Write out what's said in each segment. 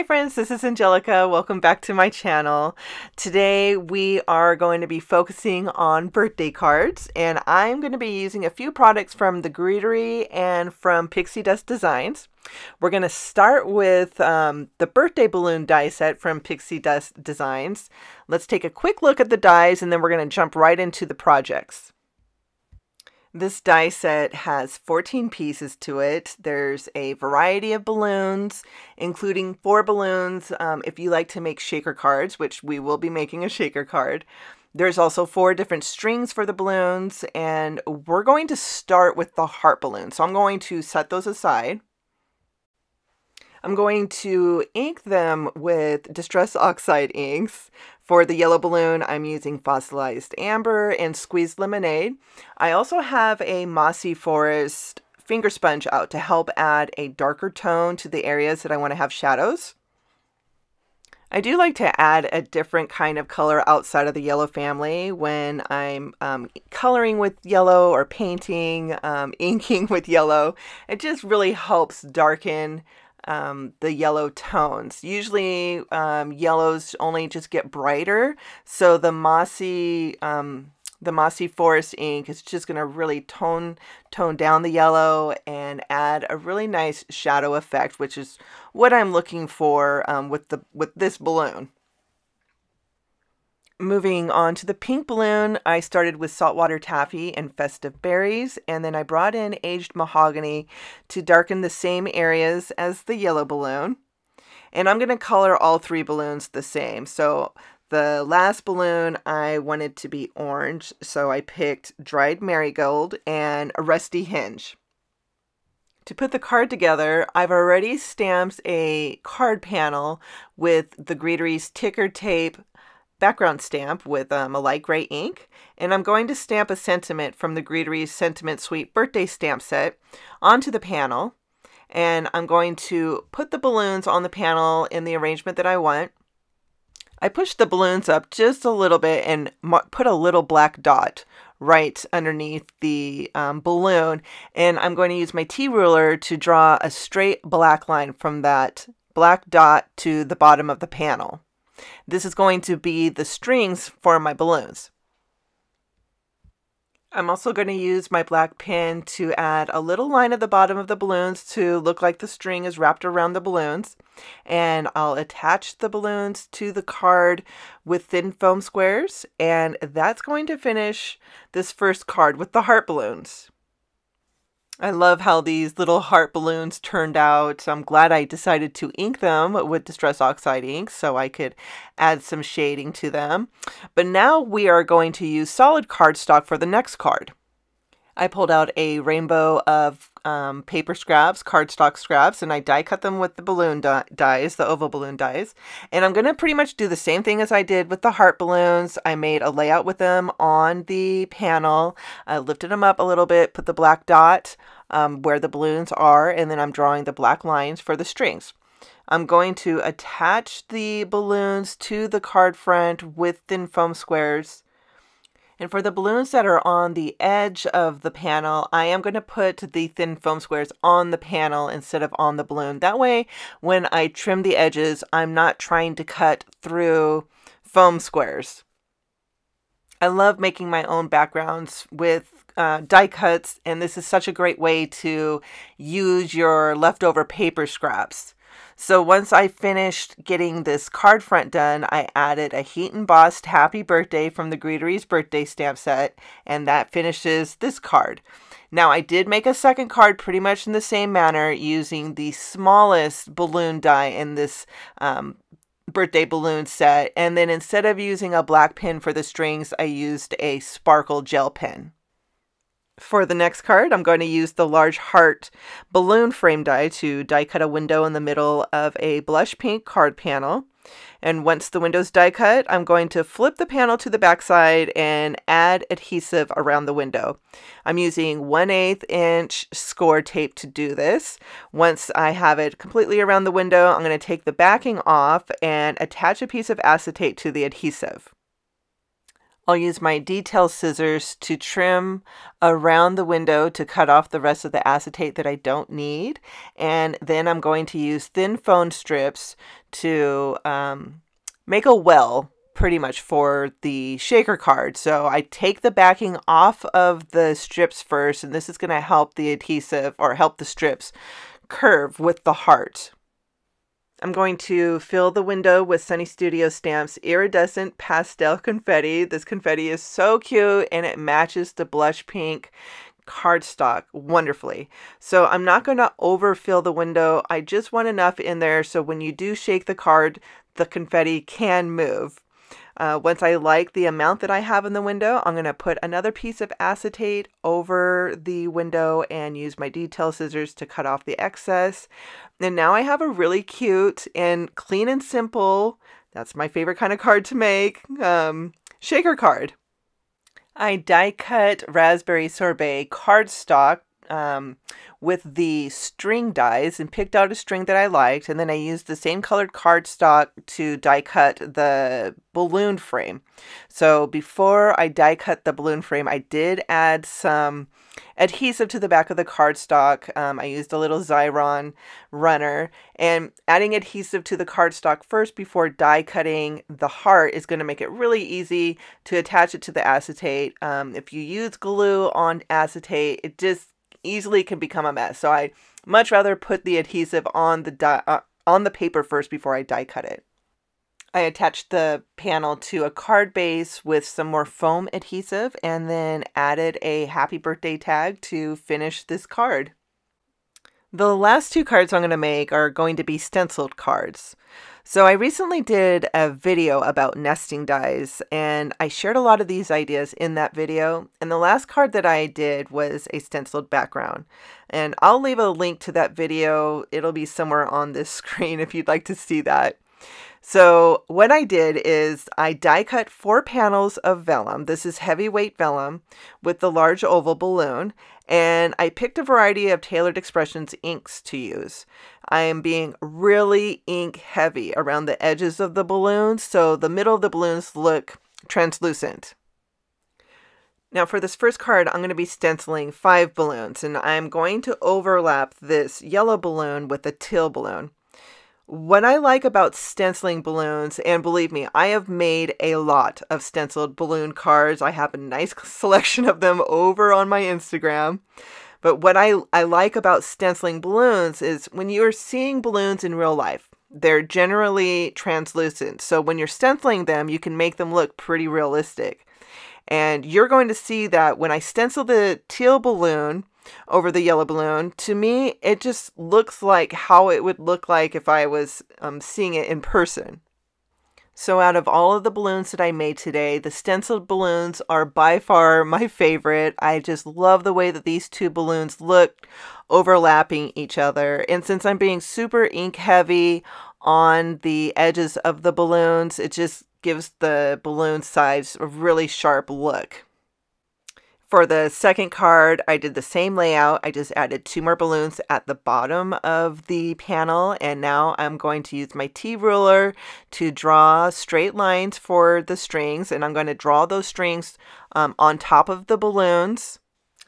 Hi friends, this is Angelica. Welcome back to my channel. Today we are going to be focusing on birthday cards and I'm going to be using a few products from the Greetery and from Pixi Dust Designs. We're going to start with um, the birthday balloon die set from Pixi Dust Designs. Let's take a quick look at the dies and then we're going to jump right into the projects. This die set has 14 pieces to it. There's a variety of balloons, including four balloons um, if you like to make shaker cards, which we will be making a shaker card. There's also four different strings for the balloons, and we're going to start with the heart balloon. So I'm going to set those aside. I'm going to ink them with Distress Oxide inks. For the yellow balloon, I'm using fossilized amber and squeezed lemonade. I also have a Mossy Forest finger sponge out to help add a darker tone to the areas that I want to have shadows. I do like to add a different kind of color outside of the yellow family when I'm um, coloring with yellow or painting, um, inking with yellow. It just really helps darken um, the yellow tones. Usually um, yellows only just get brighter, so the mossy um, the mossy forest ink is just going to really tone tone down the yellow and add a really nice shadow effect, which is what I'm looking for um, with the with this balloon. Moving on to the pink balloon, I started with saltwater taffy and festive berries, and then I brought in aged mahogany to darken the same areas as the yellow balloon. And I'm going to color all three balloons the same. So the last balloon I wanted to be orange, so I picked dried marigold and a rusty hinge. To put the card together, I've already stamped a card panel with the Greetery's ticker tape background stamp with um, a light gray ink. And I'm going to stamp a sentiment from the Greetery's Sentiment Suite birthday stamp set onto the panel. And I'm going to put the balloons on the panel in the arrangement that I want. I pushed the balloons up just a little bit and put a little black dot right underneath the um, balloon. And I'm going to use my T-ruler to draw a straight black line from that black dot to the bottom of the panel. This is going to be the strings for my balloons. I'm also going to use my black pin to add a little line at the bottom of the balloons to look like the string is wrapped around the balloons. And I'll attach the balloons to the card with thin foam squares. And that's going to finish this first card with the heart balloons. I love how these little heart balloons turned out. I'm glad I decided to ink them with Distress Oxide ink so I could add some shading to them. But now we are going to use solid cardstock for the next card. I pulled out a rainbow of um, paper scraps, cardstock scraps, and I die cut them with the balloon di dies, the oval balloon dies. And I'm going to pretty much do the same thing as I did with the heart balloons. I made a layout with them on the panel. I lifted them up a little bit, put the black dot um, where the balloons are, and then I'm drawing the black lines for the strings. I'm going to attach the balloons to the card front with thin foam squares and for the balloons that are on the edge of the panel, I am going to put the thin foam squares on the panel instead of on the balloon. That way, when I trim the edges, I'm not trying to cut through foam squares. I love making my own backgrounds with uh, die cuts, and this is such a great way to use your leftover paper scraps. So once I finished getting this card front done, I added a heat embossed happy birthday from the Greetery's birthday stamp set, and that finishes this card. Now I did make a second card pretty much in the same manner using the smallest balloon die in this um, birthday balloon set. And then instead of using a black pin for the strings, I used a sparkle gel pen. For the next card, I'm going to use the large heart balloon frame die to die cut a window in the middle of a blush pink card panel. And once the window's die cut, I'm going to flip the panel to the backside and add adhesive around the window. I'm using 1 8 inch score tape to do this. Once I have it completely around the window, I'm going to take the backing off and attach a piece of acetate to the adhesive. I'll use my detail scissors to trim around the window to cut off the rest of the acetate that I don't need. And then I'm going to use thin foam strips to um, make a well pretty much for the shaker card. So I take the backing off of the strips first, and this is going to help the adhesive or help the strips curve with the heart. I'm going to fill the window with Sunny Studio Stamps iridescent pastel confetti. This confetti is so cute and it matches the blush pink cardstock wonderfully. So I'm not going to overfill the window. I just want enough in there so when you do shake the card, the confetti can move. Uh, once I like the amount that I have in the window, I'm going to put another piece of acetate over the window and use my detail scissors to cut off the excess. And now I have a really cute and clean and simple, that's my favorite kind of card to make, um, shaker card. I die cut raspberry sorbet cardstock um, with the string dies and picked out a string that I liked. And then I used the same colored cardstock to die cut the balloon frame. So before I die cut the balloon frame, I did add some adhesive to the back of the cardstock. Um, I used a little Xyron runner and adding adhesive to the cardstock first before die cutting the heart is going to make it really easy to attach it to the acetate. Um, if you use glue on acetate, it just easily can become a mess. So I much rather put the adhesive on the die, uh, on the paper first before I die cut it. I attached the panel to a card base with some more foam adhesive and then added a happy birthday tag to finish this card. The last two cards I'm going to make are going to be stenciled cards. So I recently did a video about nesting dies and I shared a lot of these ideas in that video. And the last card that I did was a stenciled background. And I'll leave a link to that video. It'll be somewhere on this screen if you'd like to see that. So what I did is I die cut four panels of vellum. This is heavyweight vellum with the large oval balloon. And I picked a variety of Taylored Expressions inks to use. I am being really ink heavy around the edges of the balloons so the middle of the balloons look translucent. Now for this first card, I'm going to be stenciling five balloons and I'm going to overlap this yellow balloon with a teal balloon. What I like about stenciling balloons, and believe me, I have made a lot of stenciled balloon cards. I have a nice selection of them over on my Instagram. But what I, I like about stenciling balloons is when you're seeing balloons in real life, they're generally translucent. So when you're stenciling them, you can make them look pretty realistic. And you're going to see that when I stencil the teal balloon over the yellow balloon, to me, it just looks like how it would look like if I was um, seeing it in person. So out of all of the balloons that I made today, the stenciled balloons are by far my favorite. I just love the way that these two balloons look overlapping each other. And since I'm being super ink heavy on the edges of the balloons, it just gives the balloon sides a really sharp look. For the second card, I did the same layout. I just added two more balloons at the bottom of the panel. And now I'm going to use my T-ruler to draw straight lines for the strings. And I'm going to draw those strings um, on top of the balloons.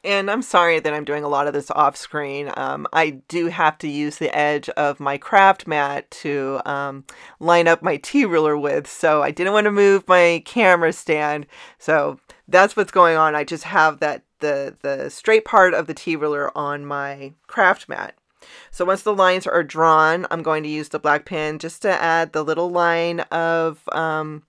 And I'm sorry that I'm doing a lot of this off screen. Um, I do have to use the edge of my craft mat to um, line up my T-ruler with. So I didn't want to move my camera stand. So that's what's going on. I just have that the the straight part of the T-ruler on my craft mat. So once the lines are drawn, I'm going to use the black pen just to add the little line of um,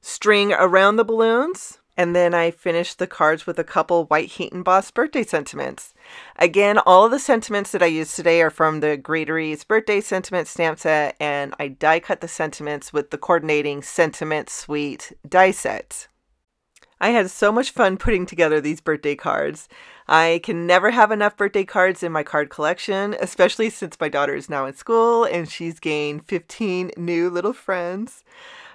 string around the balloons. And then I finished the cards with a couple white Heat Emboss birthday sentiments. Again, all of the sentiments that I used today are from the Greetery's birthday sentiment stamp set, and I die cut the sentiments with the coordinating sentiment suite die set. I had so much fun putting together these birthday cards. I can never have enough birthday cards in my card collection, especially since my daughter is now in school and she's gained 15 new little friends.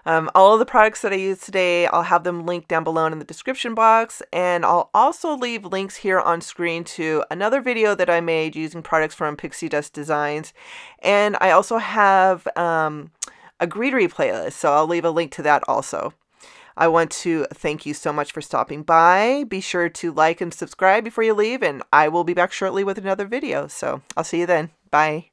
Um, all of the products that I use today, I'll have them linked down below in the description box. And I'll also leave links here on screen to another video that I made using products from Pixi Dust Designs. And I also have um, a Greetery playlist, so I'll leave a link to that also. I want to thank you so much for stopping by. Be sure to like and subscribe before you leave, and I will be back shortly with another video. So I'll see you then. Bye.